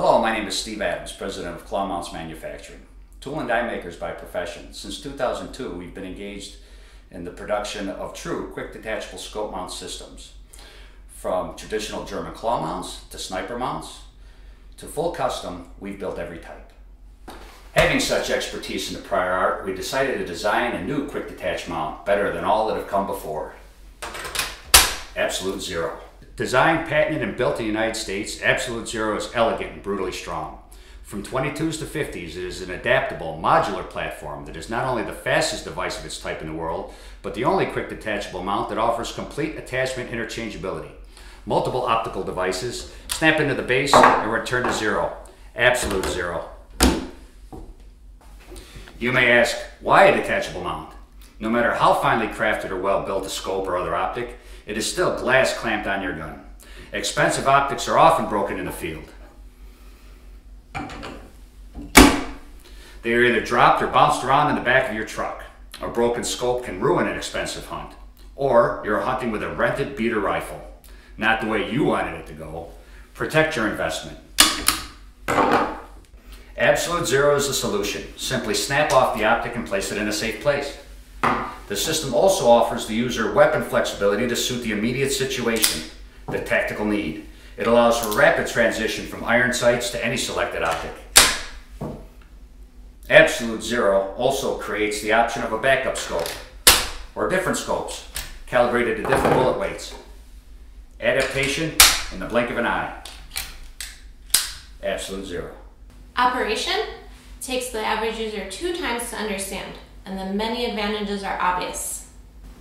Hello, my name is Steve Adams, president of Clawmounts Manufacturing. Tool and die makers by profession. Since 2002, we've been engaged in the production of true quick detachable scope mount systems. From traditional German claw mounts to sniper mounts to full custom, we've built every type. Having such expertise in the prior art, we decided to design a new quick detach mount better than all that have come before. Absolute Zero. Designed, patented, and built in the United States, Absolute Zero is elegant and brutally strong. From 22s to 50s, it is an adaptable, modular platform that is not only the fastest device of its type in the world, but the only quick detachable mount that offers complete attachment interchangeability. Multiple optical devices snap into the base and return to zero. Absolute zero. You may ask, why a detachable mount? No matter how finely crafted or well built a scope or other optic, it is still glass clamped on your gun. Expensive optics are often broken in the field. They are either dropped or bounced around in the back of your truck. A broken scope can ruin an expensive hunt. Or you're hunting with a rented beater rifle. Not the way you wanted it to go. Protect your investment. Absolute Zero is the solution. Simply snap off the optic and place it in a safe place. The system also offers the user weapon flexibility to suit the immediate situation, the tactical need. It allows for rapid transition from iron sights to any selected optic. Absolute Zero also creates the option of a backup scope, or different scopes, calibrated to different bullet weights. Adaptation in the blink of an eye. Absolute Zero. Operation takes the average user two times to understand and the many advantages are obvious.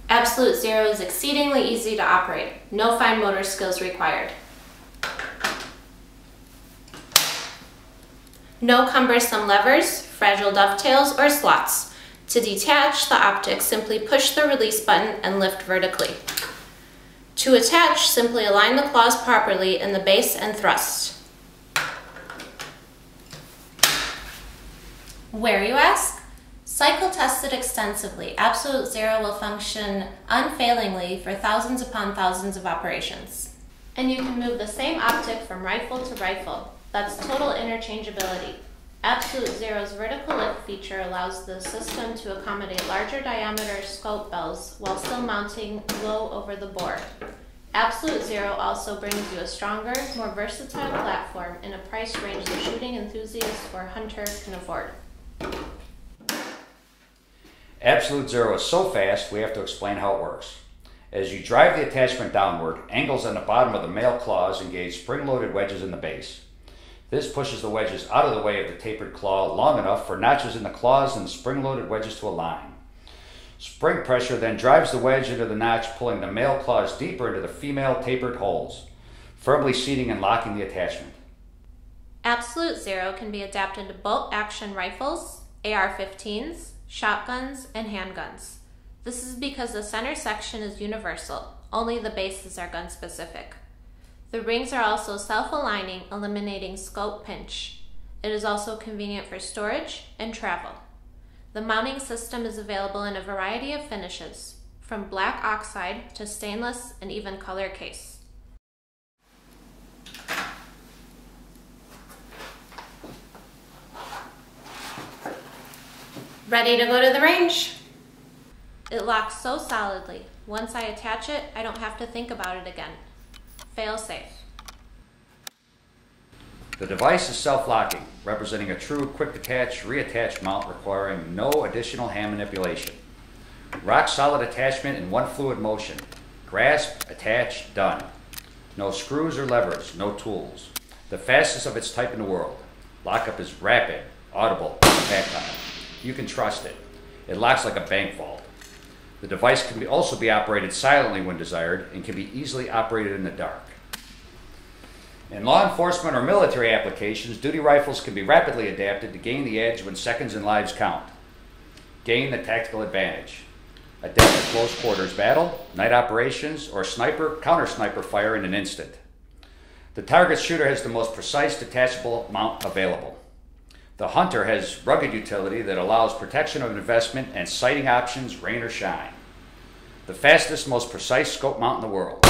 Absolute Zero is exceedingly easy to operate, no fine motor skills required. No cumbersome levers, fragile dovetails, or slots. To detach the optic, simply push the release button and lift vertically. To attach, simply align the claws properly in the base and thrust. Wear, you ask? Cycle tested extensively, Absolute Zero will function unfailingly for thousands upon thousands of operations. And you can move the same optic from rifle to rifle. That's total interchangeability. Absolute Zero's vertical lift feature allows the system to accommodate larger diameter scope bells while still mounting low over the bore. Absolute Zero also brings you a stronger, more versatile platform in a price range the shooting enthusiast or hunter can afford. Absolute Zero is so fast, we have to explain how it works. As you drive the attachment downward, angles on the bottom of the male claws engage spring-loaded wedges in the base. This pushes the wedges out of the way of the tapered claw long enough for notches in the claws and spring-loaded wedges to align. Spring pressure then drives the wedge into the notch, pulling the male claws deeper into the female tapered holes, firmly seating and locking the attachment. Absolute Zero can be adapted to bolt action rifles, AR 15s, shotguns, and handguns. This is because the center section is universal, only the bases are gun specific. The rings are also self-aligning, eliminating scope pinch. It is also convenient for storage and travel. The mounting system is available in a variety of finishes, from black oxide to stainless and even color case. Ready to go to the range? It locks so solidly. Once I attach it, I don't have to think about it again. Fail safe. The device is self-locking, representing a true quick detach, reattach mount requiring no additional hand manipulation. Rock solid attachment in one fluid motion. Grasp, attach, done. No screws or levers, no tools. The fastest of its type in the world. Lockup is rapid, audible. You can trust it. It locks like a bank vault. The device can be also be operated silently when desired and can be easily operated in the dark. In law enforcement or military applications, duty rifles can be rapidly adapted to gain the edge when seconds and lives count. Gain the tactical advantage. Adapt to close quarters battle, night operations, or sniper, counter sniper fire in an instant. The target shooter has the most precise detachable mount available. The Hunter has rugged utility that allows protection of investment and sighting options rain or shine. The fastest, most precise scope mount in the world.